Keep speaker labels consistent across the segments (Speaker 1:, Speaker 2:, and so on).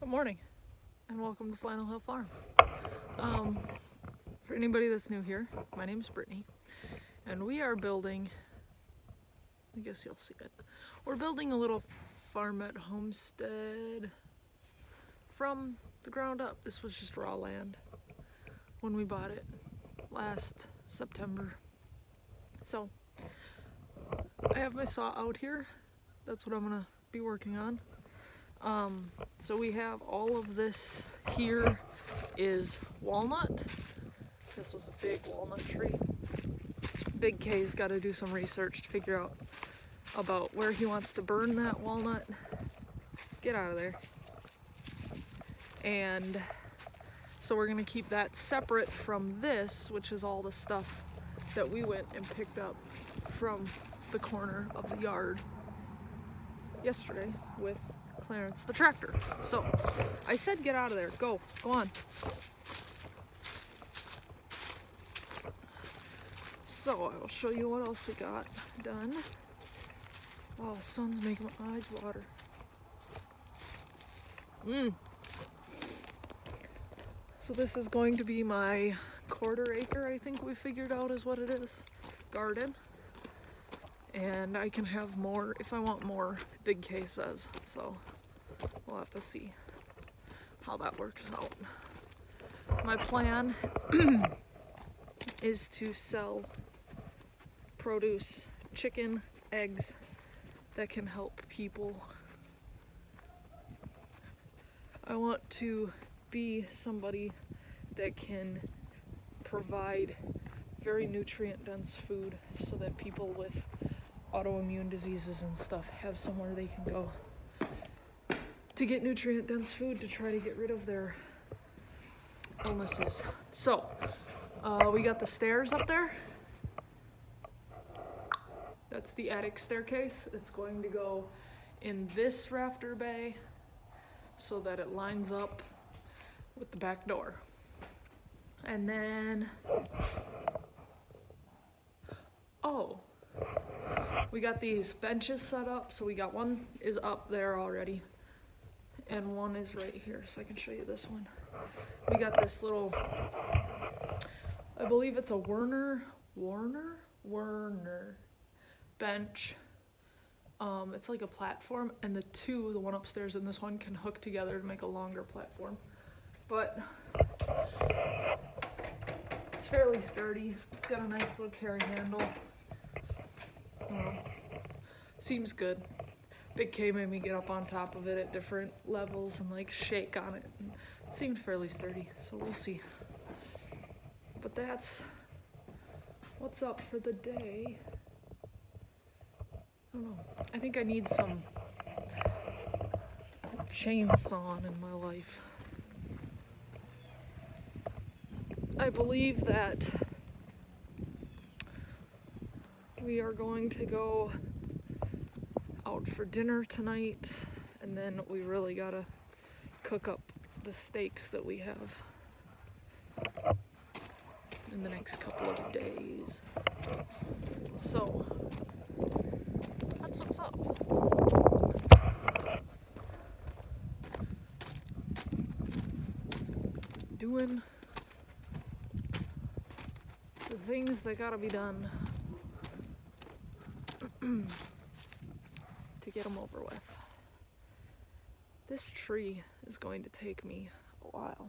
Speaker 1: Good morning, and welcome to Flannel Hill Farm. Um, for anybody that's new here, my name is Brittany, and we are building, I guess you'll see it, we're building a little farmette homestead from the ground up. This was just raw land when we bought it last September. So, I have my saw out here. That's what I'm gonna be working on. Um, so we have all of this here is walnut. This was a big walnut tree. Big K's got to do some research to figure out about where he wants to burn that walnut. Get out of there. And so we're gonna keep that separate from this, which is all the stuff that we went and picked up from the corner of the yard yesterday with Clarence the tractor. So I said get out of there. Go. Go on. So I will show you what else we got done. Oh, the sun's making my eyes water. Mmm. So this is going to be my quarter acre, I think we figured out is what it is, garden. And I can have more if I want more, Big says. So we'll have to see how that works out. My plan is to sell produce, chicken, eggs that can help people. I want to be somebody that can provide very nutrient dense food so that people with autoimmune diseases and stuff have somewhere they can go to get nutrient dense food to try to get rid of their illnesses. So, uh, we got the stairs up there. That's the attic staircase. It's going to go in this rafter bay so that it lines up with the back door. And then, oh, we got these benches set up. So we got one is up there already and one is right here. So I can show you this one. We got this little, I believe it's a Werner, Warner, Werner bench. Um, it's like a platform and the two, the one upstairs and this one can hook together to make a longer platform. But it's fairly sturdy. It's got a nice little carry handle. Uh, seems good. Big K made me get up on top of it at different levels and like shake on it. And it seemed fairly sturdy, so we'll see. But that's what's up for the day. I don't know. I think I need some chainsaw in my life. I believe that we are going to go out for dinner tonight and then we really gotta cook up the steaks that we have in the next couple of days. So that's what's up. Doing the things that gotta be done get them over with. This tree is going to take me a while.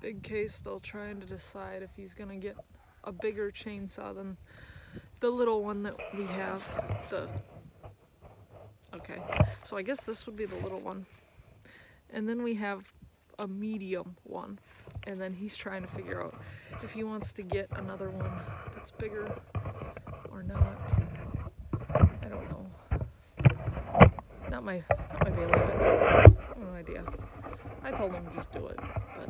Speaker 1: Big K still trying to decide if he's gonna get a bigger chainsaw than the little one that we have. The Okay, so I guess this would be the little one. And then we have a medium one. And then he's trying to figure out if he wants to get another one that's bigger or not. I don't know. Not my, not my bailiwick. No idea. I told him just do it, but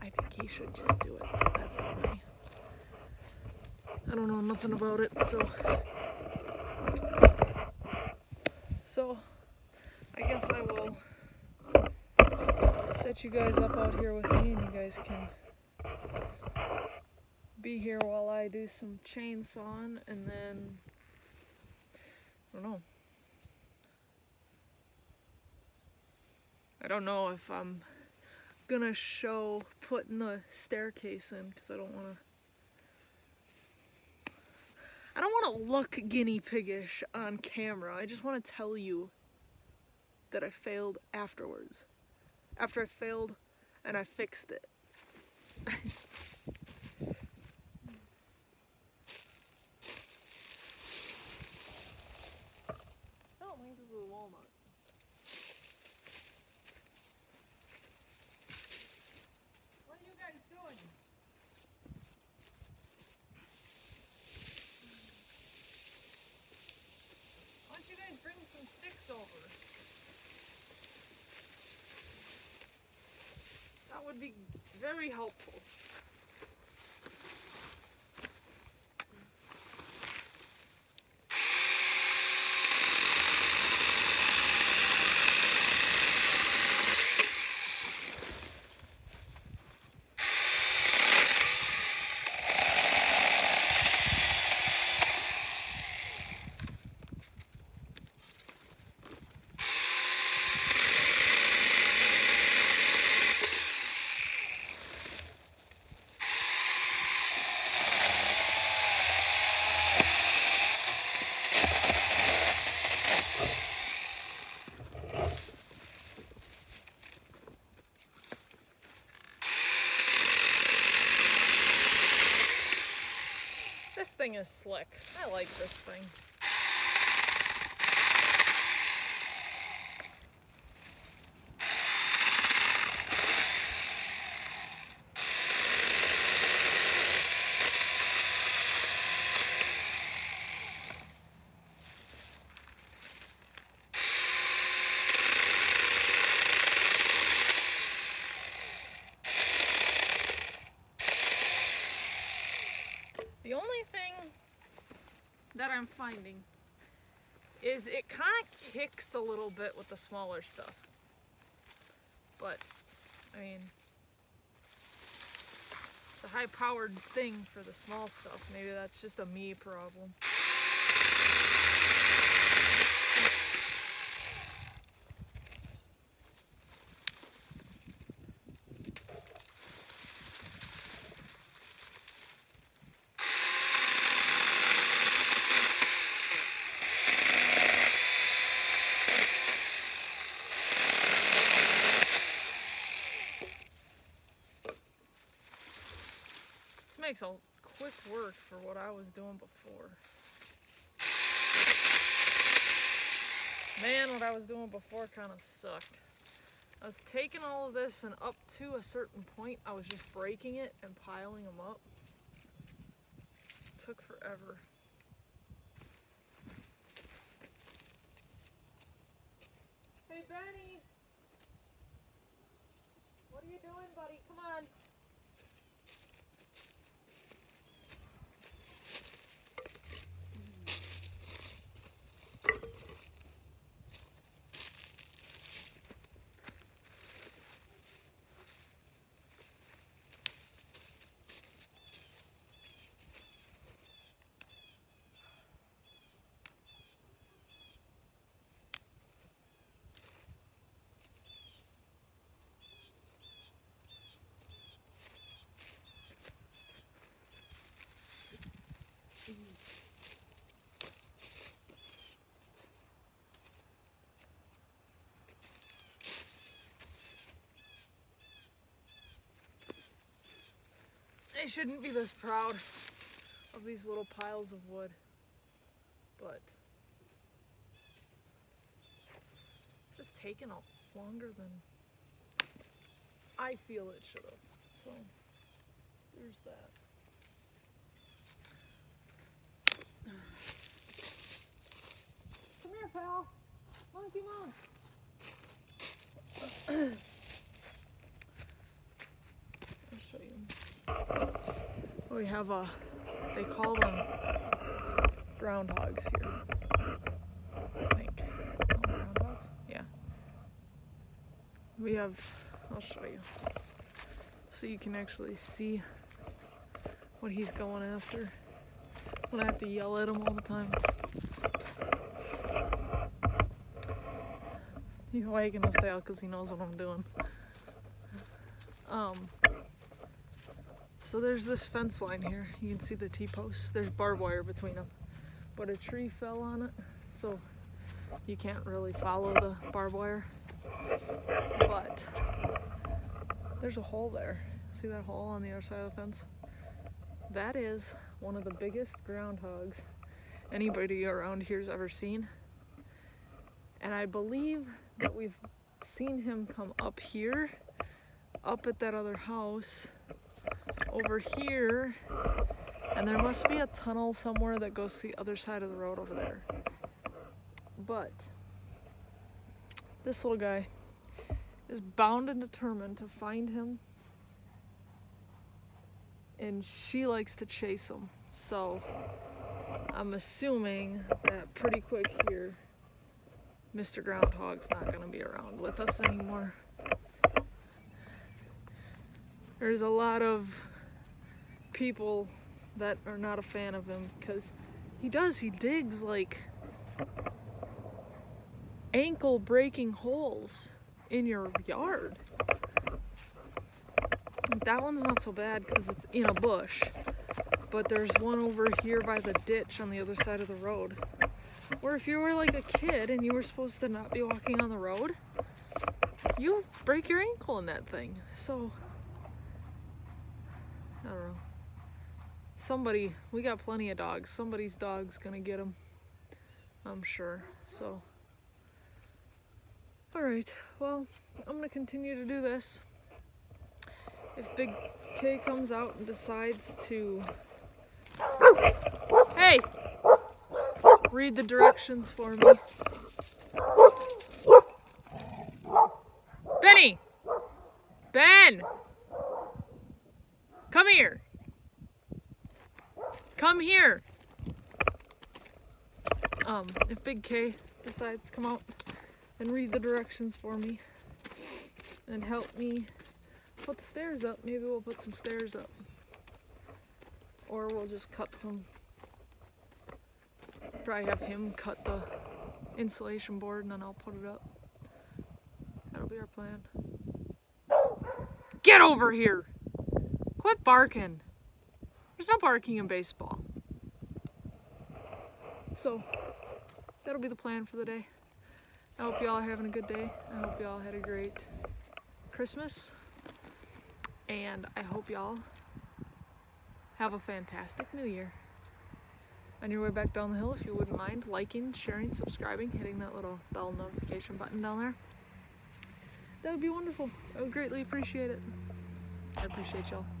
Speaker 1: I think he should just do it. That's not me. I don't know nothing about it, so so I guess I will set you guys up out here with me and you guys can be here while I do some chainsawing and then I don't know. I don't know if I'm gonna show putting the staircase in because I don't want to. I don't want to look guinea piggish on camera. I just want to tell you that I failed afterwards. After I failed and I fixed it. oh, mine is a walnut. What are you guys doing? Why don't you guys bring some sticks over? That would be very helpful. This thing is slick. I like this thing. The only thing that I'm finding is it kind of kicks a little bit with the smaller stuff. But, I mean, it's a high powered thing for the small stuff. Maybe that's just a me problem. Makes a quick work for what I was doing before. Man, what I was doing before kind of sucked. I was taking all of this and up to a certain point, I was just breaking it and piling them up. took forever. Hey, Benny! What are you doing, buddy? Come on. I shouldn't be this proud of these little piles of wood, but it's just taken a longer than I feel it should have. So there's that. Come here, pal. Monkey monk. I'll show you. We have a, they call them groundhogs here. I think. Them groundhogs? Yeah. We have, I'll show you. So you can actually see what he's going after. I have to yell at him all the time. He's wagging his tail because he knows what I'm doing. Um, so there's this fence line here. You can see the T-posts. There's barbed wire between them. But a tree fell on it, so you can't really follow the barbed wire. But there's a hole there. See that hole on the other side of the fence? That is one of the biggest groundhogs anybody around here's ever seen. And I believe that we've seen him come up here, up at that other house, over here, and there must be a tunnel somewhere that goes to the other side of the road over there. But this little guy is bound and determined to find him and she likes to chase him. So I'm assuming that pretty quick here, Mr. Groundhog's not going to be around with us anymore. There's a lot of people that are not a fan of him because he does, he digs like ankle breaking holes in your yard. That one's not so bad because it's in a bush. But there's one over here by the ditch on the other side of the road. Or if you were like a kid and you were supposed to not be walking on the road, you break your ankle in that thing. So, I don't know. Somebody, we got plenty of dogs. Somebody's dog's gonna get them. I'm sure. So, alright. Well, I'm gonna continue to do this if Big K comes out and decides to... Hey! Read the directions for me. Benny! Ben! Come here! Come here! Um, if Big K decides to come out and read the directions for me and help me put the stairs up. Maybe we'll put some stairs up. Or we'll just cut some, probably have him cut the insulation board and then I'll put it up. That'll be our plan. Get over here! Quit barking. There's no barking in baseball. So, that'll be the plan for the day. I hope y'all are having a good day. I hope y'all had a great Christmas and I hope y'all have a fantastic new year. On your way back down the hill, if you wouldn't mind liking, sharing, subscribing, hitting that little bell notification button down there, that would be wonderful. I would greatly appreciate it. I appreciate y'all.